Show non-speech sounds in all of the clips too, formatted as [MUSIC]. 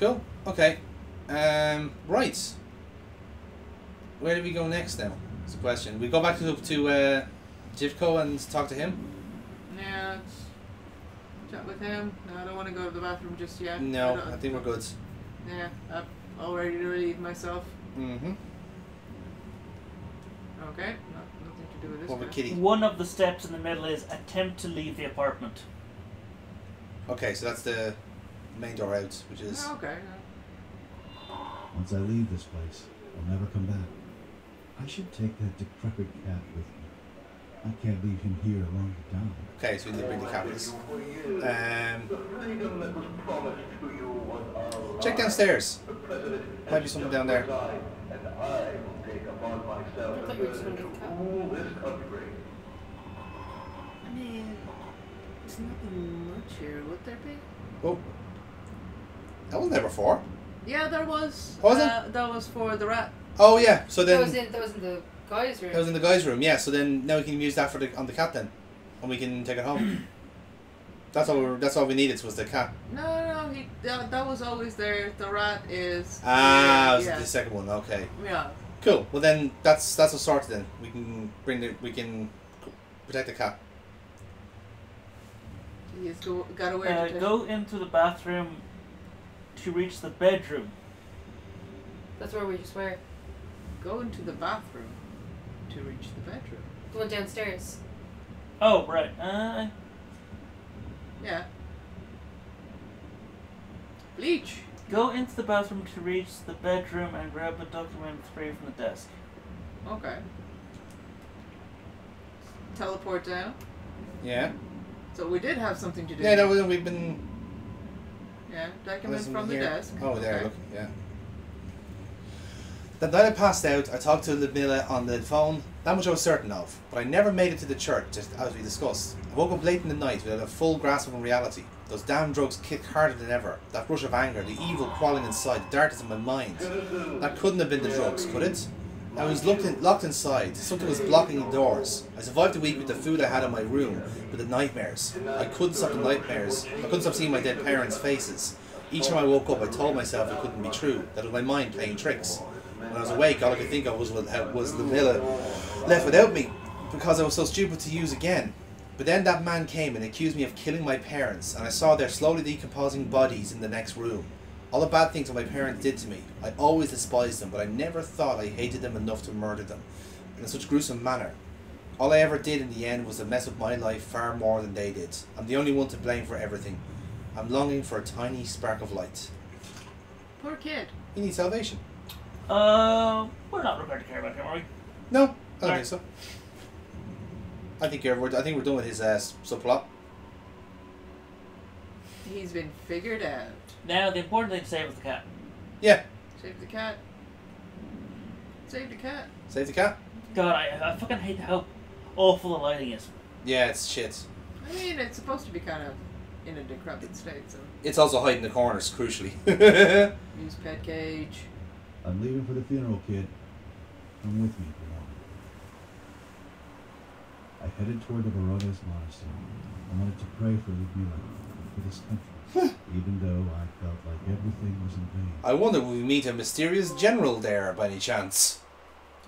Cool. Okay. Um, right. Where do we go next now? It's a question. We go back to to uh, Jivko and talk to him. Yeah, chat with him. No, I don't want to go to the bathroom just yet. No, don't- I think we're good. Yeah, I'm all ready to relieve myself. Mm-hmm. Okay, not, nothing to do with this. What about guy. Kitty? One of the steps in the middle is attempt to leave the apartment. Okay, so that's the main door out, which is Oh, okay. Once I leave this place, I'll never come back. I should take that decrepit cat with me. I can't leave him here alone to die. okay. So we need to bring the cameras. Um, check downstairs. Might be something down there. I thought you were just gonna get the cat. I mean, there's nothing much here. Would there be? Oh, that wasn't there before. Yeah, there was. Was it? uh, That was for the rat. Oh yeah. So That then was in that was in the guys' room. that was in the guys' room. Yeah. So then now we can use that for the on the cat then, and we can take it home. [CLEARS THROAT] that's all. We're, that's all we needed was the cat. No, no, he that, that was always there. The rat is. Ah, it was yeah. the second one. Okay. Yeah. Cool. Well then, that's that's a sorted. Then we can bring the we can protect the cat. He's go, got a weird Uh, go into the bathroom to reach the bedroom. That's where we just were. Go into the bathroom to reach the bedroom. The one downstairs. Oh, right. Uh, Yeah. Bleach. go into the bathroom to reach the bedroom and grab a document free from the desk. Okay. Teleport down. Yeah. So we did have something to do. Yeah. No, we've been. Yeah. Document Listen from the here. desk. Oh, there. Okay. Look. Yeah. The night I passed out, I talked to Ludmilla on the phone. That much I was certain of. But I never made it to the church, just as we discussed. I woke up late in the night without a full grasp of reality. Those damn drugs kicked harder than ever. That rush of anger, the evil crawling inside, the darkness in my mind. That couldn't have been the drugs, could it? I was locked, in, locked inside. Something was blocking the doors. I survived the week with the food I had in my room, but the nightmares. I couldn't stop the nightmares. I couldn't stop seeing my dead parents' faces. Each time I woke up, I told myself it couldn't be true. That was my mind playing tricks. When I was awake, all I could think of was was the villa left without me because I was so stupid to use again. But then that man came and accused me of killing my parents, and I saw their slowly decomposing bodies in the next room. All the bad things that my parents did to me, I always despised them, but I never thought I hated them enough to murder them in such gruesome manner. All I ever did in the end was to mess up my life far more than they did. I'm the only one to blame for everything. I'm longing for a tiny spark of light. Poor kid. He needs salvation. Uh, we're not prepared to care about him, are we? No, I don't Alright. think so. I think you're, we're, I think we're done with his uh, s- subplot. He's been figured out. Now, the important thing to say was the cat. Yeah, Save the cat. Save the cat. save the cat. God, I, I fucking hate how awful the lighting is. Yeah, it's shit. I mean, it's supposed to be kind of in a decrepit state, so It's also hiding the corners, crucially. [LAUGHS] use pet cage. I'm leaving for the funeral, kid. Come with me for one. I headed toward the Barones Monastery. I wanted to pray for Ludmila, for this country, [LAUGHS] even though I felt like everything was in vain. I wonder will we meet a mysterious general there by any chance?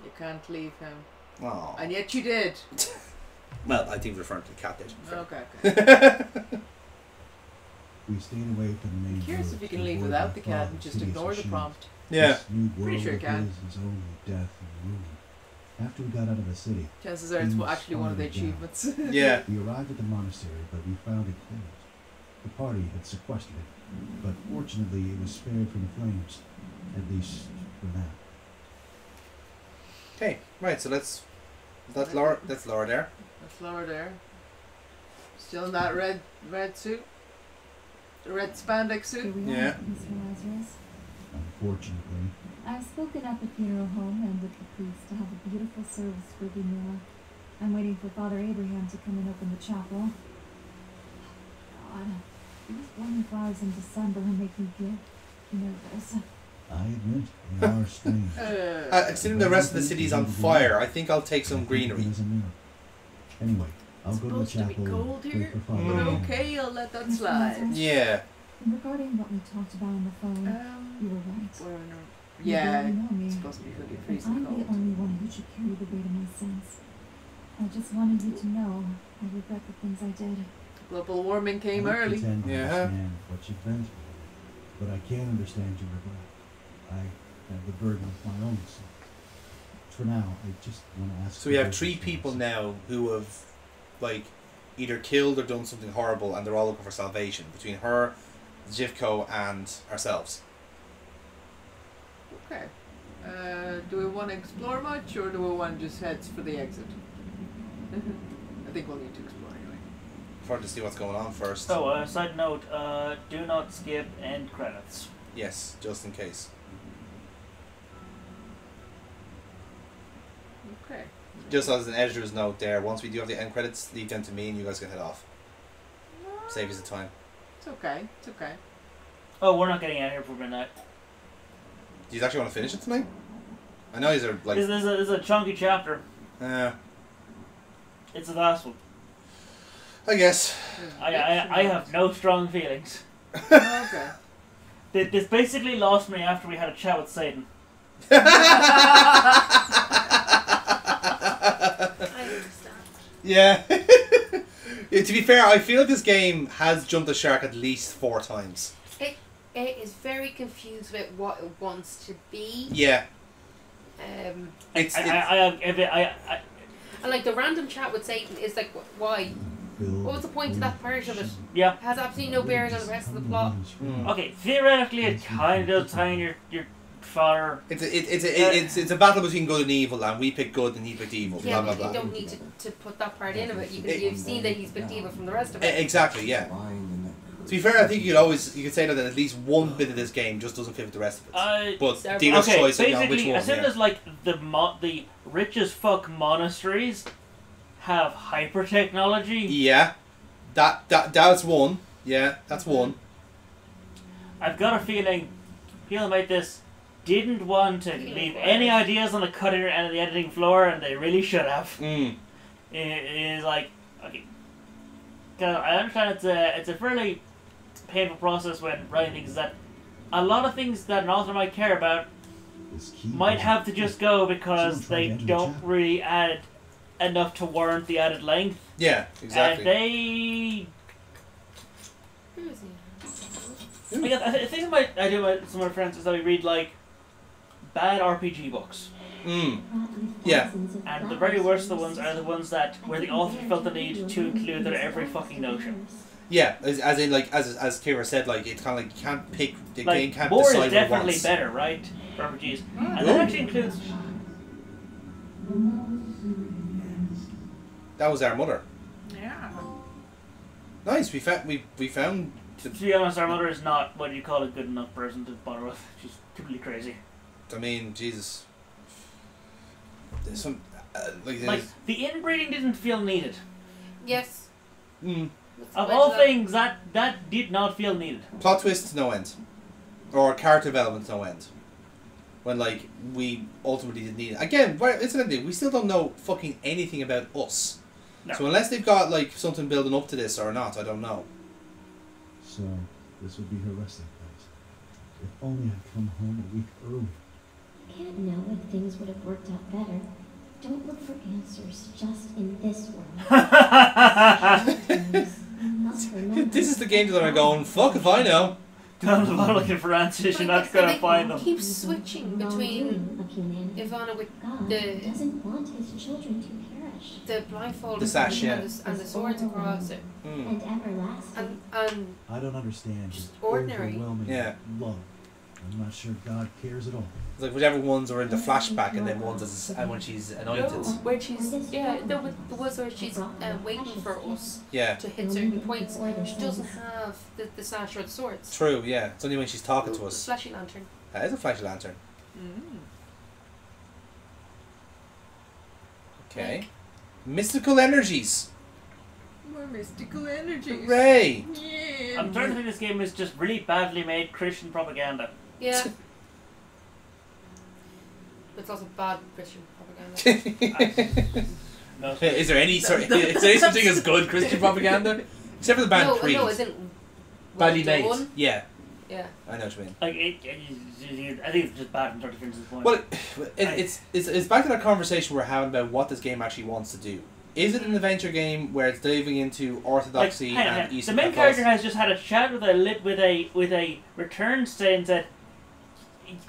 You can't leave him. Oh. And yet you did. [LAUGHS] Well, I think we're referring to the cat Okay, okay. [LAUGHS] We stayed away from the main Curious if you can leave without the cat and just ignore the prompt. yeah. This new Pretty sure you can. is only death and ruin. After we got out of the city, Chances are it's actually one of the slowed achievements. Yeah. we arrived at the monastery, but we found it closed. The party had sequestered but fortunately it was spared from the flames, at least for now. Okay, right, so let's. That's Laura. That's Laura there. That's Laura there. Still in that red red suit. The red spandex suit. Yeah. Mr. Lazarus. Unfortunately, I've spoken at the funeral home and with the priest to have a beautiful service for Ludmila. I'm waiting for Father Abraham to come and open the chapel. Oh, God, these blooming flowers in December make me get nervous. I admit they are [LAUGHS] strange. Uh, Uh, considering the rest of the city's on fire, I think I'll take some greenery. it is a miracle. Anyway, I'll It's go to the chapel. supposed to be cold here, for Mm. but okay, I'll let that slide. Yeah. Regarding what we talked about on the phone, you Um, were right. well, no. You Yeah, barely know me. it's supposed to be hoodie And freezing I'm the only one who should carry the weight of my sins. I just wanted you to know I regret the things I did. Global warming came I don't early. Yeah. understand what you've been through, but I can't understand your regret. I have the burden of my own sins. For now, I just want to ask. So we have three people myself. now who have, like, either killed or done something horrible, and they're all looking for salvation between her, Zivko, and ourselves. Okay. Uh, do we want to explore much, or do we want to just head for the exit? [LAUGHS] I think we'll need to explore anyway. To see what's going on first. So, uh, side note, uh, do not skip end credits. Yes, just in case. Okay. Just as an editor's note there, once we do have the end credits, leave them to me and you guys can head off. Save us the time. It's okay. It's okay. Oh, we're not getting out of here for midnight. Do you actually want to finish it tonight? I know these are like. this, this, is a, this is a chunky chapter. Yeah. It's the last one. I guess. I, I, I have no strong feelings. okay. [LAUGHS] Th- This basically lost me after we had a chat with Satan. I [LAUGHS] understand. Yeah. [LAUGHS] Yeah, to be fair, I feel this game has jumped the shark at least four times. It is very confused about what it wants to be. Yeah. Um, It's, I, it's I, I, have- if it- I, I, and like the random chat with Satan is like, wh- why? Build What was the point of that part of it? yeah. It has absolutely no bearing on the rest of the plot. Mm. Okay, theoretically, it kind of does tie in your, your father. It's a, it, it's, a, it, it's it's a battle between good and evil, and we pick good and he picked evil. Yeah, blah but blah you don't need to, to put that part in of it. You can, you've seen that he's picked evil from the rest of it. Exactly. Yeah. To be fair, I think you could always you could say that at least one bit of this game just doesn't fit with the rest of it. I, but Sorry. dealer's okay, choice you know, basically, which one. as soon yeah. as like the mo- the rich as fuck monasteries have hyper technology, yeah, that that that's one. Yeah, that's one. I've got a feeling people made this didn't want to Yeah, leave any ideas on the cutting end of the editing floor, and they really should have. Mm. It is like okay, 'cause I understand it's a it's a fairly painful process when writing things that a lot of things that an author might care about might have to just go because they to enter the don't chat. really add enough to warrant the added length. Yeah, exactly. And they, Who is he? I, I th- I think my I do with some of my friends is that we read like bad RPG books, Mm. Yeah. and the very worst of the ones are the ones that where the author felt the need to include their every fucking notion. Yeah, as, as in like as as Kira said, like it's kind of like you can't pick the game can't more decide is definitely better, right? For RPGs, and that actually includes That was our mother. Yeah. Nice. We found we we found. To be honest, our mother is not what you call a good enough person to bother with. She's typically crazy. I mean, Jesus. There's some uh, like, Like the inbreeding didn't feel needed. Yes. mm, Of all that? things, that that did not feel needed. plot twists no end, or character development no end. When like we ultimately didn't need it again. Right, incidentally, we still don't know fucking anything about us. No. So unless they've got like something building up to this or not, I don't know. So this would be her resting place. If only I'd come home a week early. can't know if things would have worked out better. Don't look for answers just in this world. Sometimes you must remember this is the game that I'm going. Fuck if I know. Tom's not looking for answers. You're not gonna they find them. Keep switching between wrongdoing. Ivana with God the- doesn't want his children to perish. The blindfold The sash, yeah. and, the, and the swords across it, Hmm. And everlasting. and and I don't understand Just ordinary. overwhelming Yeah. love. I'm not sure God cares at all. It's like whichever ones are in the flashback and then ones as and when she's anointed. no, where she's yeah, the, the was where she's uh, waiting for us Yeah. to hit certain points. She doesn't have the, the sash or the swords. True. Yeah. It's only when she's talking to The us. fleshy lantern. That is a flash lantern. Mm. Okay. Mystical energies. More mystical energies. Hooray! Yeah. I'm starting to think this game is just really badly made Christian propaganda. Yeah. [LAUGHS] but it's also bad Christian propaganda. [LAUGHS] No, is there any sort? [LAUGHS] Is there any such thing as good Christian propaganda? Except for the band no, Creed. no, as in badly made. Yeah, Yeah. I know what you mean. Like it, it, it- I think it's just bad in thirty Finch's point. Well, it, it's, it's it's back to that conversation we're having about what this game actually wants to do. Is it an adventure game where it's diving into orthodoxy hang on, hang and on. the main ethos? character has just had a chat with a lit with a with a return saying that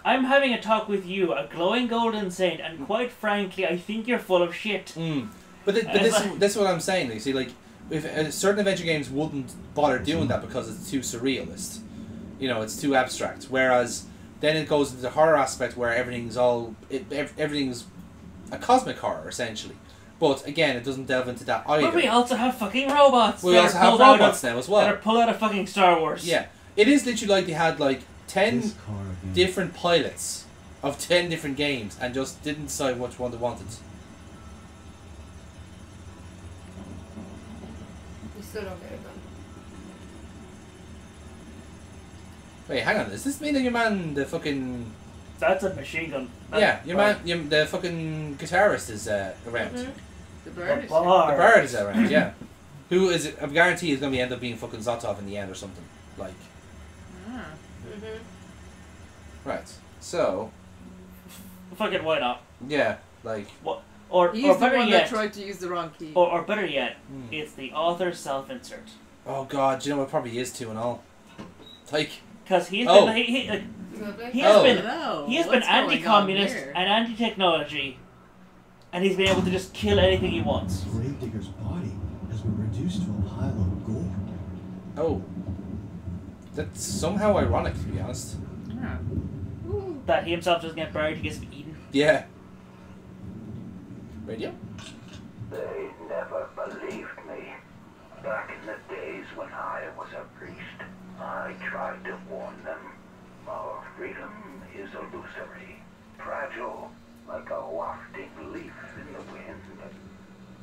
I'm having a talk with you, a glowing golden saint, and quite frankly, I think you're full of shit. Mm. But, th- but this, but- this is what I'm saying. You see, like, if uh, certain adventure games wouldn't bother doing that because it's too surrealist, you know, it's too abstract. Whereas then it goes into the horror aspect where everything's all it, everything's a cosmic horror essentially. But again, it doesn't delve into that either. But we also have fucking robots. We also have pulled robots of, now as That are well. pulled out of fucking Star Wars. Yeah, it is literally like they had like ten This car again. different pilots of ten different games and just didn't decide which one they wanted. We still don't get it done. Wait, hang on. Does this mean that your man, the fucking That's a machine gun. That's yeah, your fine. man, your, the fucking guitarist is uh, around. Mhm. The bird is. Bar. The bird is around, yeah. Who is it? I guarantee is going to end up being fucking Zotov in the end or something. Like, Ah. Mhm. right. So, Fucking why not? yeah, like, What? Or, He's or the better one yet, that tried to use the wrong key. or, or better yet, hmm. it's the author's self-insert. oh god, do you know what probably is too and all? Like, Because he's Oh. been he, he, like, Lovely. he has Oh. been Hello. he has been what's going anti-communist and anti-technology, and he's been able to just kill anything he wants. Gravedigger's body has been reduced to a pile of gold. oh, that's somehow ironic to be honest. Ah. Ooh. That he himself doesn't get buried, he gets eaten. Yeah. Radio. They never believed me. Back in the days when I was a priest, I tried to warn them. Our freedom is illusory, fragile, like a wafting leaf in the wind.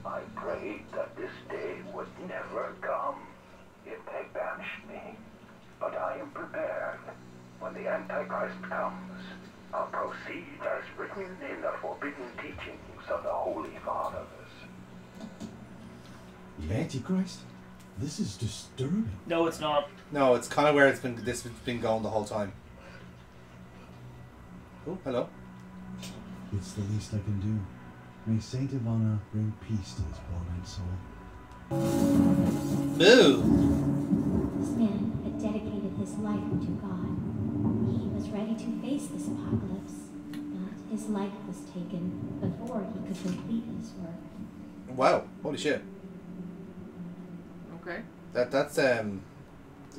I prayed that this day would never come if they banished me. But I am prepared. When the Antichrist comes, I'll proceed as written in the forbidden teachings of the Holy Fathers. The Antichrist? This is disturbing. No, it's not. No, it's kind of where it's been. This has been going the whole time. Oh, hello. It's the least I can do. May Saint Ivana bring peace to his body and soul. Boo. This man had dedicated his life to God. He was ready to face this apocalypse, but his life was taken before he could complete his work. Wow. Holy shit. Okay. That that's um.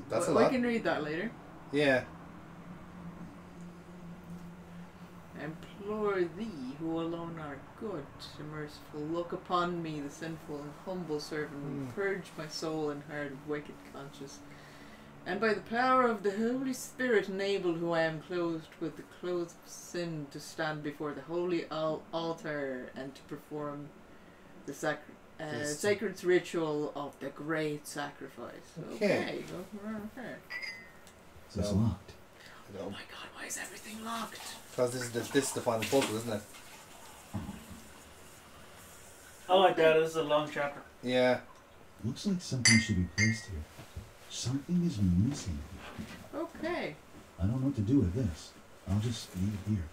That's a Well, lot. We can read that later. Yeah. Implore thee, who alone art good, and merciful, look upon me, the sinful and humble servant, and Mm. purge my soul and heart of wicked conscience. And by the power of the Holy Spirit, enable who I am clothed with the clothes of sin to stand before the holy al- altar and to perform the sac- uh, sacred ritual of the great sacrifice. Okay. Okay. okay. It's So- locked. Oh my god, why is everything locked? Because this is the, this is the final puzzle, isn't it? Oh my god, this is a long chapter. Yeah. Looks like something should be placed here. Something is missing. Okay. I don't know what to do with this. I'll just leave it here.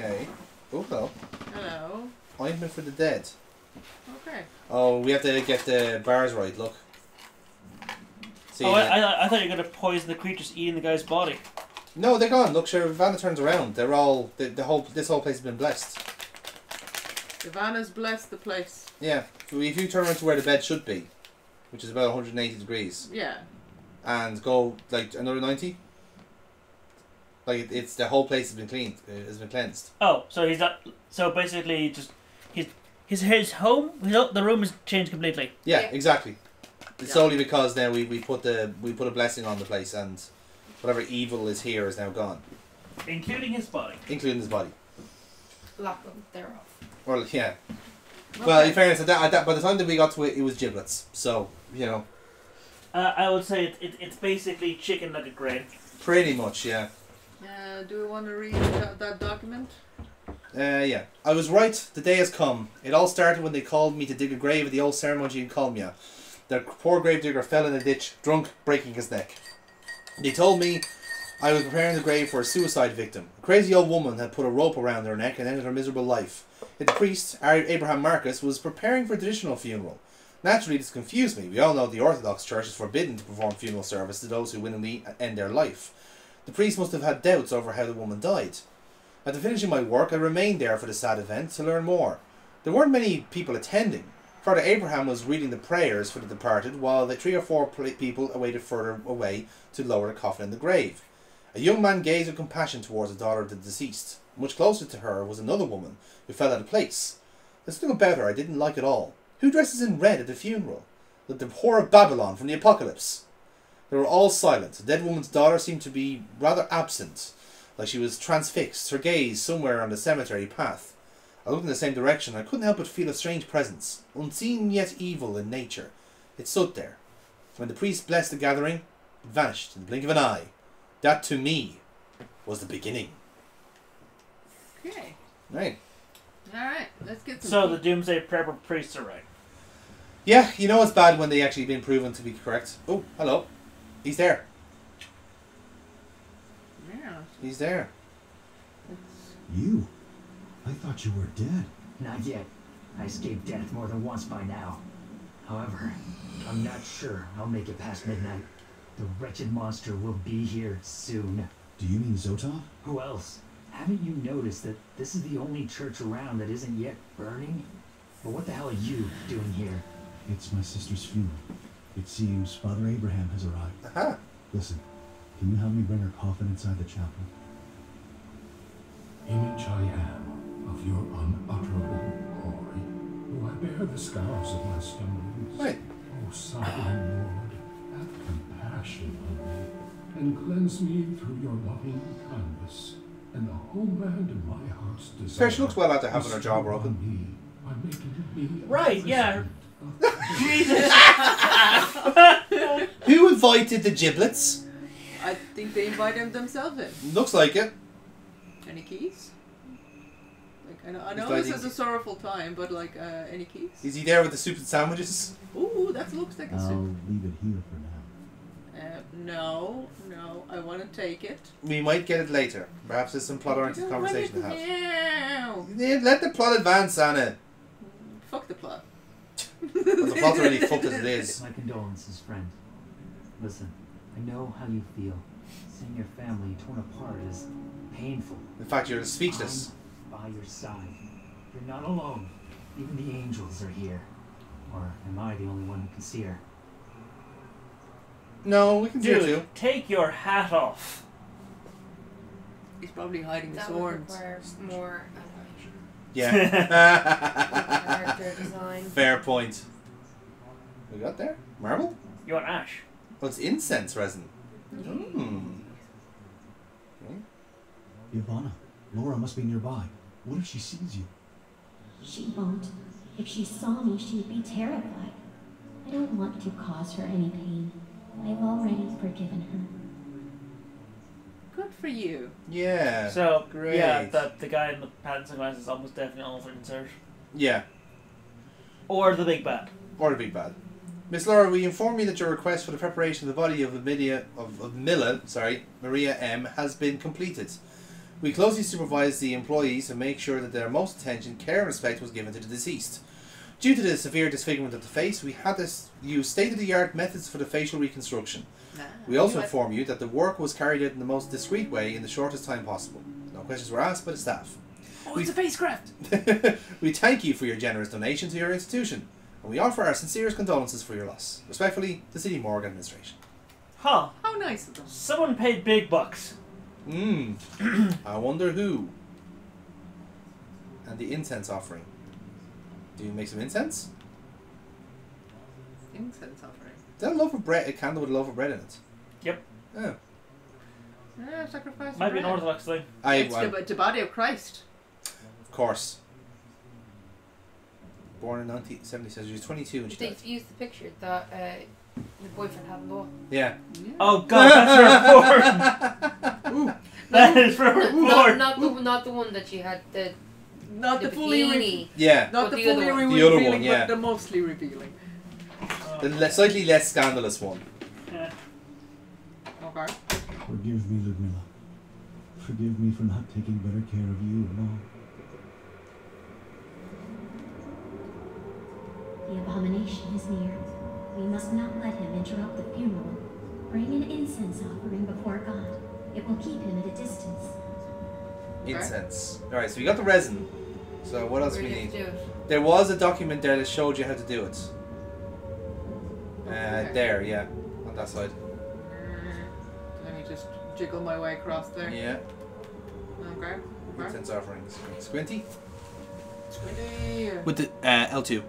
Okay. Oh, hello. Hello. Ointment for the dead. Okay. Oh, we have to get the bars right. Look. See. oh, I, I, I thought you were gonna poison the creatures eating the guy's body. no, they're gone. Look, sure. Vanna turns around. They're all the, the whole. This whole place has been blessed. Ivana's blessed the place. Yeah. So if you turn around to where the bed should be, which is about 180 degrees, Yeah. and go like another 90. Like it, it's the whole place has been cleaned. uh, Has been cleansed. Oh, so he's not. So basically, just his his his home. His, the room has changed completely. Yeah, Yeah. exactly. It's Yeah. solely because now we, we put the we put a blessing on the place and whatever evil is here is now gone, including his body. including his body. Lock them. They're off. Well, yeah. Okay. Well, in fairness, at that, at that, by the time that we got to it, it was giblets. So you know, Uh, I would say it, it, it's basically chicken nugget grain. pretty much, yeah. Uh, do we want to read that, that document? Uh, yeah. I was right. The day has come. It all started when they called me to dig a grave at the old ceremony in Colmia. Their poor gravedigger fell in a ditch, drunk, breaking his neck. They told me I was preparing the grave for a suicide victim. A crazy old woman had put a rope around her neck and ended her miserable life. The priest, Abraham Marcus, was preparing for a traditional funeral. Naturally, this confused me. We all know the Orthodox Church is forbidden to perform funeral service to those who willingly end their life. The priest must have had doubts over how the woman died. After finishing my work, I remained there for the sad event to learn more. There weren't many people attending. Father Abraham was reading the prayers for the departed, while the three or four people awaited further away to lower the coffin in the grave. A young man gazed with compassion towards the daughter of the deceased. Much closer to her was another woman who fell out of place. There's something about her I didn't like at all. Who dresses in red at a funeral? Like the whore of Babylon from the apocalypse. They were all silent. The dead woman's daughter seemed to be rather absent, like she was transfixed, her gaze somewhere on the cemetery path. I looked in the same direction. I couldn't help but feel a strange presence, unseen yet evil in nature. It stood there. When the priest blessed the gathering, it vanished in the blink of an eye. That to me was the beginning. Okay. Right. Alright, let's get some. So the Doomsday Prepper priests are right. Yeah, you know it's bad when they actually been proven to be correct. Oh, hello. He's there. Yeah. He's there. It's, You? I thought you were dead. Not yet. I escaped death more than once by now. However, I'm not sure I'll make it past midnight. The wretched monster will be here soon. Do you mean Zotov? Who else? Haven't you noticed that this is the only church around that isn't yet burning? But what the hell are you doing here? It's my sister's funeral. It seems Father Abraham has arrived. Aha. Listen, can you help me bring her coffin inside the chapel? Image I am of your unutterable glory, though I bear the scars of my stumblings. Wait. Oh, o sovereign Lord, have compassion on me, and cleanse me through your loving kindness, and the homeland of my heart's desire. Fair, she looks well after having her jaw bestow broken. on me by making me Right, yeah. [LAUGHS] Jesus. Who invited the giblets? I think they invited themselves in. Looks like it. Any keys? Like I know, I know lighting- this is a sorrowful time, but like uh, any keys? Is he there with the soup and sandwiches? Ooh, that looks like a I'll soup. leave it here for now. Uh, no, no, I want to take it. We might get it later. Perhaps there's some plot oriented I want conversation it to have. now. Let the plot advance, Anna. Fuck the plot. But the plot's already fucked as it [LAUGHS] is. My condolences, friend. Listen, I know how you feel. Seeing your family torn apart is painful. In fact, you're speechless. I'm by your side. You're not alone. Even the angels are here. Or am I the only one who can see her? No, we can do it too. Take your hat off. He's probably hiding his That would horns. more animation. Yeah. [LAUGHS] Character design. Fair point. We got there? Marble? You want ash? Well, it's incense resin. Hmm. Ivana, Laura must be nearby. What if she sees you? She won't. If she saw me, she'd be terrified. I don't want to cause her any pain. I've already forgiven her. Good for you. Yeah. So, great. yeah, the, the guy in the pants and glasses is almost definitely an alternate insert. Yeah. Or the big bad. Or the big bad. Miss Laura, we inform you that your request for the preparation of the body of Amelia of, of Milla, sorry, Maria M, has been completed. We closely supervise the employees to make sure that their most attention, care, and respect was given to the deceased. Due to the severe disfigurement of the face, we had to use state-of-the-art methods for the facial reconstruction. Nah. We also inform you that the work was carried out in the most discreet way in the shortest time possible. No questions were asked by the staff. Oh, it's a spacecraft. we thank you for your generous donation to your institution, and we offer our sincerest condolences for your loss. Respectfully, the City Morgue Administration. Huh. How nice of them. Someone paid big bucks. Mmm. [CLEARS THROAT] I wonder who. And the incense offering. Do you make some incense? Incense offering. Is that a loaf of bread? A candle with a loaf of bread in it? Yep. Oh. Yeah, sacrifice. Might be an bread. Orthodox thing. I, It's I- the, the body of Christ. of course. Born in 1970, she was 22 when she They died. used the picture that uh, the boyfriend had law. Yeah. Yeah. Oh god, that's her porn. [LAUGHS] [LAUGHS] That is for her Not, not, not the not the one that she had the Not the, the fully re- bikini. Yeah. not But the the other fully one. re- The other revealing, one, yeah. but the mostly revealing. The le- slightly less scandalous one. Yeah. Okay. Forgive me, Ludmilla. Forgive me for not taking better care of you and all. The abomination is near. We must not let him interrupt the funeral. Bring an incense offering before God. It will keep him at a distance. Incense. Alright, so we got the resin. So what else Where we do you need? There was a document there that showed you how to do it. Uh, Okay. there, yeah. On that side. Let me just jiggle my way across there. Yeah. Okay. okay. Incense offerings. Squinty? Squinty. With the uh, L2.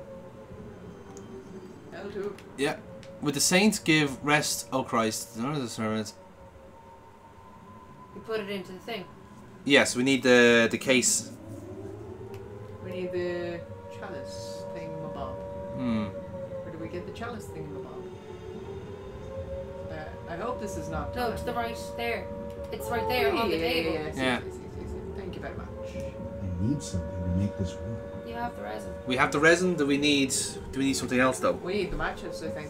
L2. Yeah. With the saints give rest, O Christ, none of the servants. You put it into the thing. Yes, we need the the case. We need the chalice thingamabob. Hmm. Where do we get the chalice thingamabob? Uh, I hope this is not. No, to the right there. It's right there on the Yeah, yeah, table. yeah, yes, Yeah. yes. Thank you very much. I need something to make this work. You have the resin. We have the resin. Do we need? Do we need something else though? We need the matches, I think,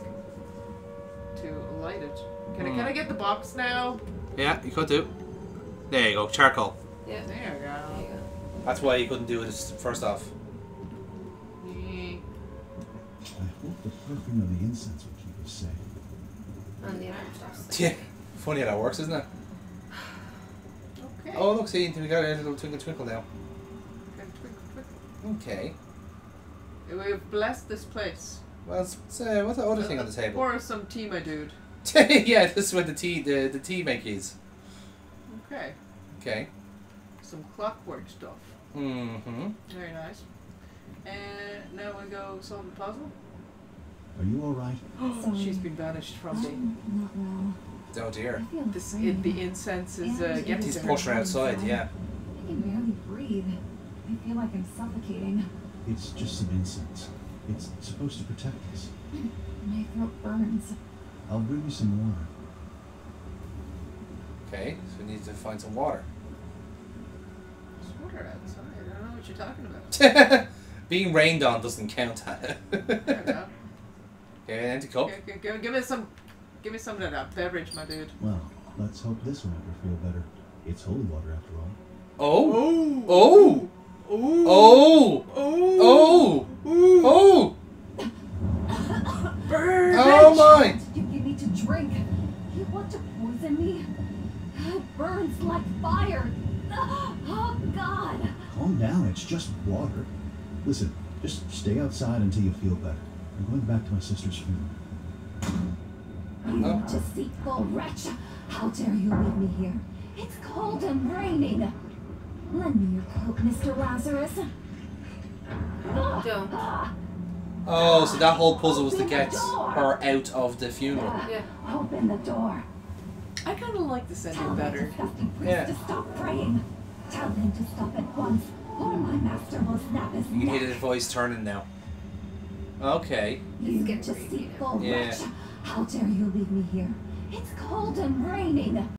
to light it. Can I Hmm. can I get the box now? Yeah, you could do. There you go, charcoal. Yeah. There you There go. you go. That's why you couldn't do it first off. Yeah. I hope the perfume of the incense will keep us safe. And the alarm stops. [LAUGHS] Yeah. Funny how that works, isn't it? [SIGHS] Okay. Oh, look, see, we got a little twinkle twinkle now. Okay, twinkle, twinkle. Okay. We've blessed this place. Well, it's, it's, uh, what's the other thing on the table? Pour some tea, my dude. [LAUGHS] yeah, this is where the tea, the, the tea make is. Okay. Okay. Some clockwork stuff. Mm-hmm. Very nice. And now we go solve the puzzle. Are you alright? Sorry. [GASPS] She's been banished from the. Not well. Oh I dear. feel This, afraid. it, the incense is uh, getting He's to her. pushing outside, yeah. I can barely breathe. I feel like I'm suffocating. It's just some incense. It's supposed to protect us. My throat burns. I'll bring you some water. Okay, so we need to find some water. There's water outside. I don't know what you're talking about. [LAUGHS] Being rained on doesn't count. There we go. okay, an empty cup. G- g- give, give me some. Give me some of that beverage, my dude. Well, let's hope this will make her feel better. It's holy water after all. Oh! Oh! Oh! Oh! Oh! Oh! [COUGHS] Oh! Burn! Oh my! You give me to drink. You want to poison me? It burns like fire. [GASPS] Oh God! Oh, Calm down, it's just water. Listen, just stay outside until you feel better. I'm going back to my sister's funeral. You Oh. deceitful wretch! How dare you leave me here? It's cold and raining. Lend me your coat, Mr. Lazarus. Don't. Oh, so that whole puzzle was to get her out of the funeral. Yeah. Open the door. I kind of like this Tell ending better. disgusting priest Yeah. to stop praying. Tell him to stop at once, or my master will snap his You can hear neck. the voice turning now. Okay. You getting creepy deceitful Yeah. wretch! How dare you leave me here? It's cold and raining.